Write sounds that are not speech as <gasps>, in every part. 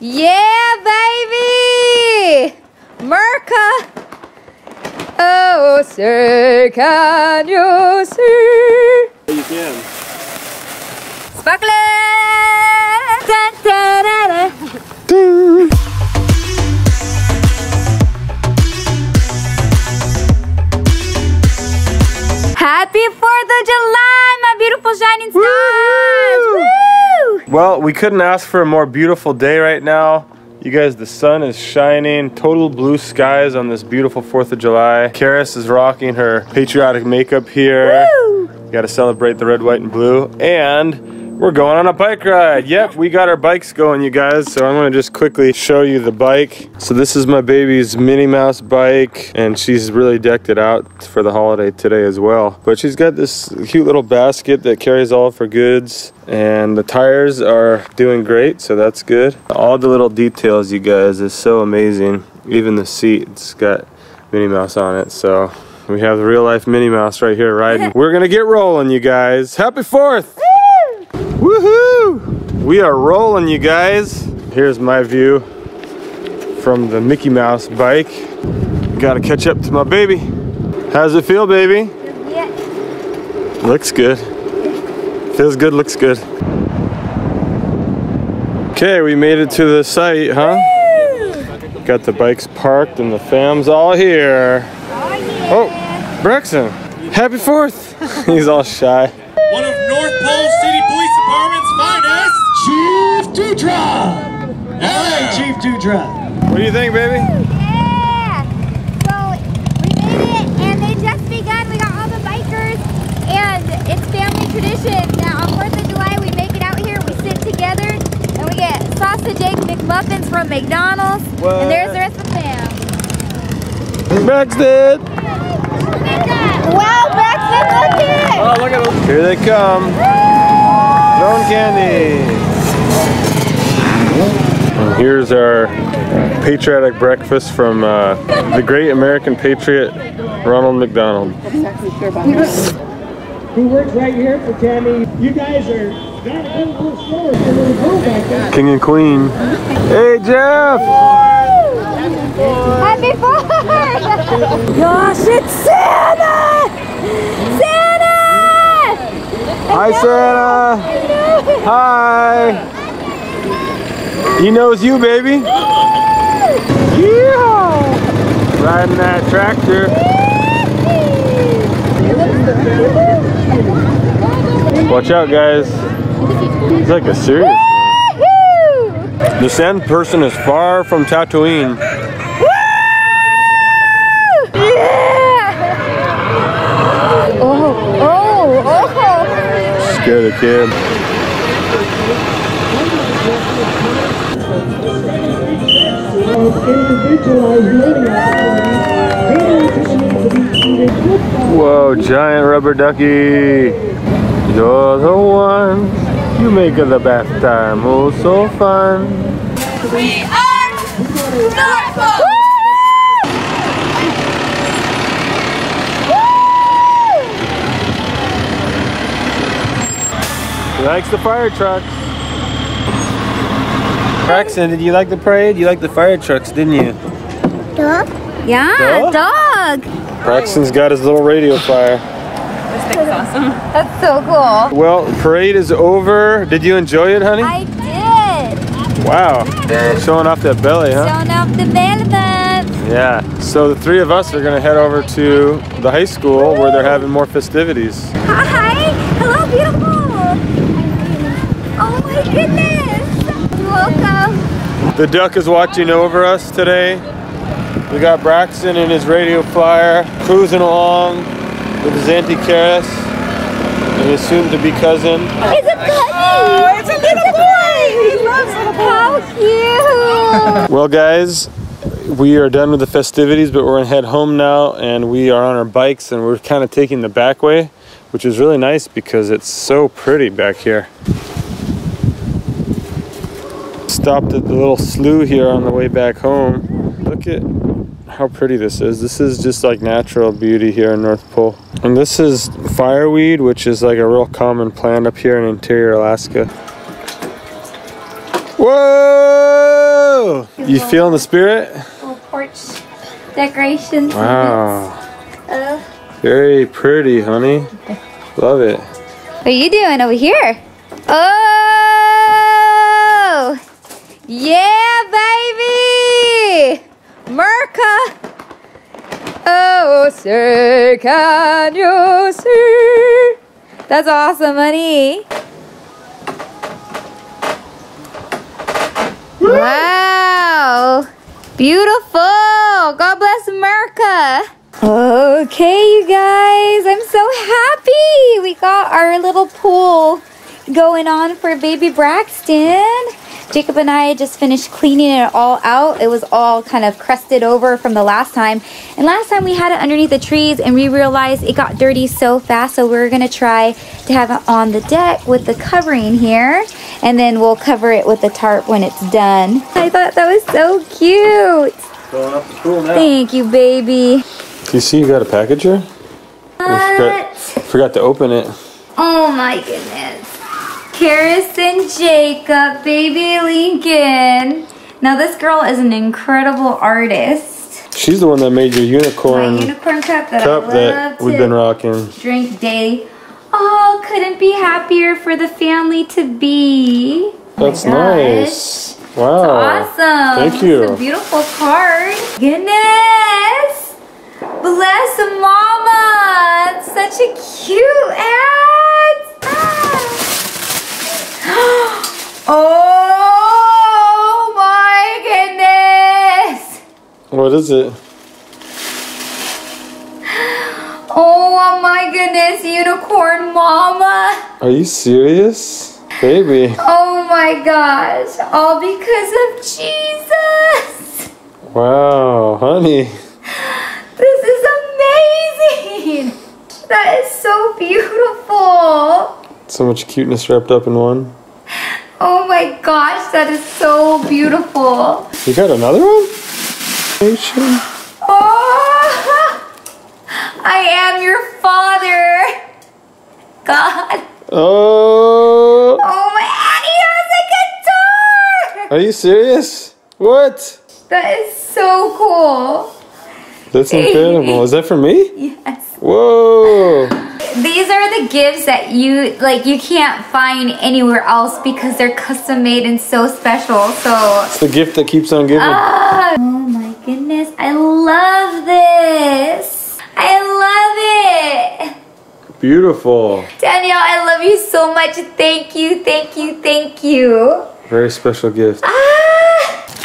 Yeah, baby! Merca! Oh, say, can you see? You can. Sparkle! Da, da, da, da. Happy 4th of July, my beautiful shining stars! Woo! Well, we couldn't ask for a more beautiful day right now. You guys, the sun is shining, total blue skies on this beautiful 4th of July. Karis is rocking her patriotic makeup here. Woo! Got to celebrate the red, white, and blue. And we're going on a bike ride. Yep, we got our bikes going, you guys. So I'm to just quickly show you the bike. So this is my baby's Minnie Mouse bike, and she's really decked it out for the holiday today as well. But she's got this cute little basket that carries all of her goods. And the tires are doing great, so that's good. All the little details, you guys, is so amazing. Even the seat, it's got Minnie Mouse on it, so we have the real life Minnie Mouse right here riding. <laughs> We're gonna get rolling, you guys. Happy 4th! We are rolling, you guys. Here's my view from the Mickey Mouse bike. Gotta catch up to my baby. How's it feel, baby? Yeah. Looks good. Feels good, looks good. Okay, we made it to the site, huh? Woo! Got the bikes parked and the fam's all here. Oh, yeah. Oh, Braxton, happy 4th. <laughs> He's all shy. one of North Pole City Chief Dudra. Hey, Chief Dudra. What do you think, baby? Yeah! So we made it and they just begun. We got all the bikers and it's family tradition that on 4th of July we make it out here, we sit together and we get sausage egg McMuffins from McDonald's. What? And there's the rest of the fam. Braxton! Wow, Braxton, look it! Oh, look at them. Here they come. Throwing candy. And here's our patriotic breakfast from uh, the great American patriot, Ronald McDonald. who works right here for Tammy. You guys are gotta go a little slower. It's a little girl back there. King and Queen. Hey, Jeff! Happy 4th! Gosh, it's Santa! Santa! Hi, Santa! Hi! He knows you, baby. Yeah! Riding that tractor. Watch out, guys. It's like a serious. Woohoo! The sand person is far from Tatooine. Yeah! Oh, oh, oh! Scare the kid. Whoa, giant rubber ducky. You're the one. You make it the best time. Oh, so fun. We are Norfolk! He likes the fire trucks. Braxton, did you like the parade? You liked the fire trucks, didn't you? Dog? Yeah, Dog? dog. Braxton's got his little radio flyer. That's so cool. Well, parade is over. Did you enjoy it, honey? I did. Wow. Showing off that belly, huh? Showing off the velvet. Yeah. So the three of us are gonna head over to the high school where they're having more festivities. Hi. Hello, beautiful. Oh my goodness. Welcome. The duck is watching over us today. We got Braxton in his radio flyer, cruising along with his Auntie Karis and his soon-to-be cousin. It's a bunny. Oh, it's a little boy. He loves little How cute. Well, guys, we are done with the festivities, but we're gonna head home now, and we are on our bikes, and we're kind of taking the back way, which is really nice because it's so pretty back here. Stopped at the little slough here on the way back home. Look at how pretty this is. This is just like natural beauty here in North Pole. And this is fireweed, which is like a real common plant up here in interior Alaska. Whoa! You feeling the spirit? little porch decorations. Wow. Uh, Very pretty, honey. Love it. what are you doing over here? Oh! Yeah, baby! Merca! Oh, say, can you see? That's awesome, honey. Wow! Beautiful! God bless America! Okay, you guys, I'm so happy! We got our little pool going on for baby Braxton. Jacob and I just finished cleaning it all out. It was all kind of crusted over from the last time. And last time we had it underneath the trees and we realized it got dirty so fast. So we're gonna try to have it on the deck with the covering here. And then we'll cover it with the tarp when it's done. I thought that was so cute. Going up the pool now. Thank you, baby. Do You see, you got a package here. I forgot, forgot to open it. Oh my goodness. Karis and Jacob, baby Lincoln. Now this girl is an incredible artist. She's the one that made your My unicorn unicorn cup that cup I love that we've been rocking. drink daily. Oh, couldn't be happier for the family to be. Oh That's gosh. nice. Wow. Awesome. Thank you. It's a beautiful card. Goodness. Bless mama. It's such a cute ad. <gasps> Oh my goodness. What is it? <gasps> Oh my goodness, unicorn mama. Are you serious? Baby. Oh my gosh. All because of Jesus. Wow, honey. <gasps> This is amazing. <laughs> That is so beautiful. So much cuteness wrapped up in one. Oh my gosh, that is so beautiful. You got another one? Nation? Oh, <laughs> I am your father. God. Oh, Oh my, and he has a guitar. are you serious? What? That is so cool. That's <laughs> incredible. Is that for me? Yes. Whoa. These are the gifts that you like you can't find anywhere else because they're custom made and so special. So It's the gift that keeps on giving. ah, Oh my goodness, I love this. I love it. Beautiful. Danielle, I love you so much. Thank you, thank you, thank you. Very special gift. Ah!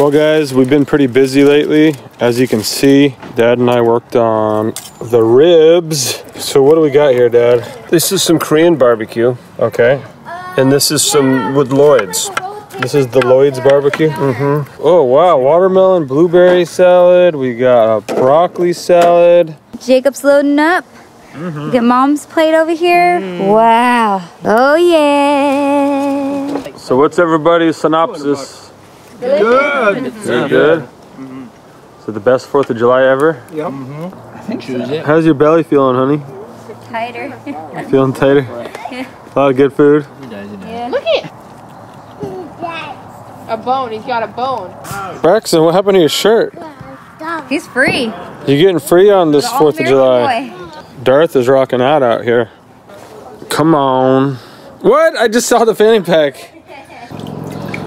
Well, guys, we've been pretty busy lately. As you can see, Dad and I worked on the ribs. So, what do we got here, Dad? This is some Korean barbecue, Okay. and this is some with Lloyd's. This is the Lloyd's barbecue. Mm-hmm. Oh wow, watermelon blueberry salad. We got a broccoli salad. Jacob's loading up. Look at mom's plate over here. Wow. Oh yeah. So what's everybody's synopsis? Good. Very good. Mm-hmm. So the best Fourth of July ever. Choose it. How's your belly feeling, honey? Tighter. Feeling tighter? <laughs> A lot of good food. Look at a bone. He's got a bone. Braxton, what happened to your shirt? He's free. You're getting free on this Fourth of July? boy. Darth is rocking out out here. Come on. What? I just saw the fanny pack.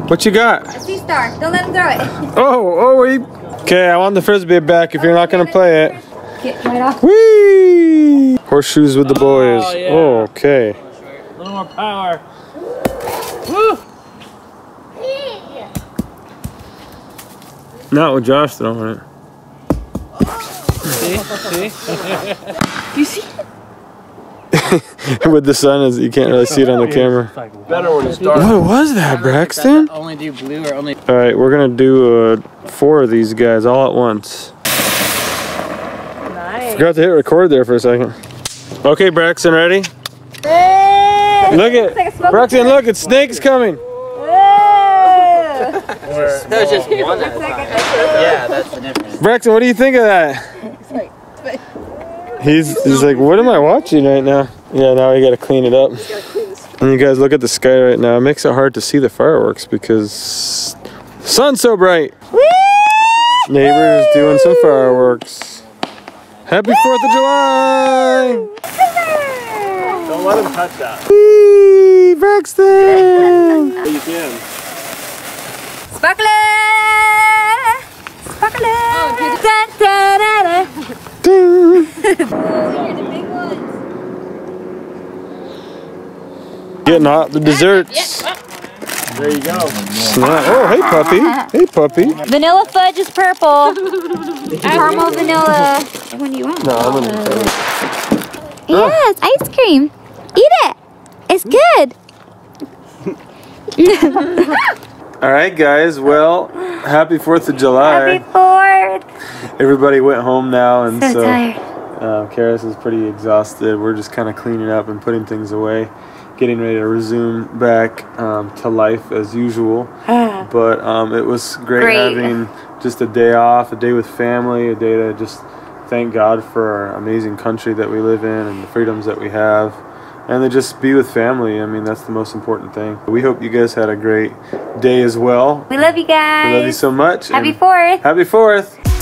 What you got? A sea star. Don't let him throw it. <laughs> Oh, oh, wait. Okay, I want the frisbee back if you're not gonna play it. Get right off. Whee! Horseshoes with the boys. Oh, yeah. Oh, okay. A little more power. Not with Josh throwing it. See? See? <laughs> You see? <laughs> with the sun, is you can't really see it on the camera. Better when it's dark. What was that, Braxton? Only do blue or only. All right, we're gonna do uh, four of these guys all at once. Nice. Forgot to hit record there for a second. Okay, Braxton, ready? Look at smoke Braxton. Look, it's snakes coming. That was just one. Yeah, that's the difference. Braxton, what do you think of that? He's he's like, what am I watching right now? Yeah, now we gotta clean it up. And you guys look at the sky right now. It makes it hard to see the fireworks because the sun's so bright. Woo! Neighbors doing some fireworks. Happy 4th of July! Don't let him touch that. Whee! Braxton! You can. Sparkler! Sparkler! Oh, da, da, da, da. <laughs> Getting out the desserts. There you go. Snap. Oh, hey puppy. Hey puppy. Vanilla fudge is purple. <laughs> Caramel vanilla. What do you want? No, I'm gonna. Yes, ice cream. Eat it. It's good. <laughs> All right, guys. Well, happy 4th of July. Happy Fourth. Everybody went home now, and So so tired. uh, Karis is pretty exhausted. We're just kind of cleaning up and putting things away, getting ready to resume back um, to life as usual. but um, it was great, Great. having just a day off, a day with family, a day to just thank God for our amazing country that we live in and the freedoms that we have. And to just be with family. I mean, that's the most important thing. We hope you guys had a great day as well. We love you guys. We love you so much. Happy Fourth. Happy 4th.